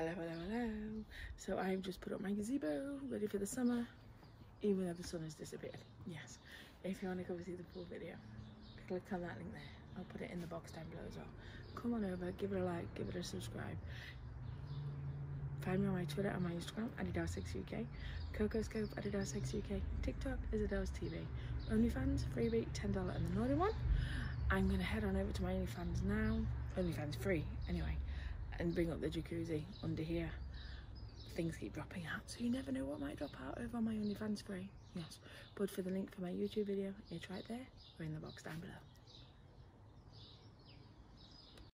Hello, hello, hello. So I've just put up my gazebo, ready for the summer, even though the sun has disappeared. Yes. If you want to come see the full video, click on that link there. I'll put it in the box down below as well. Come on over, give it a like, give it a subscribe. Find me on my Twitter and my Instagram, ADELESEXYUK. Cocoscope, ADELESEXYUK. TikTok is Adele's TV. OnlyFans, freebie, $10 and the naughty one. I'm going to head on over to my OnlyFans now. OnlyFans free, anyway. And bring up the jacuzzi under here. Things keep dropping out, so you never know what might drop out over my OnlyFans free. Yes. But for the link for my YouTube video, it's right there or in the box down below.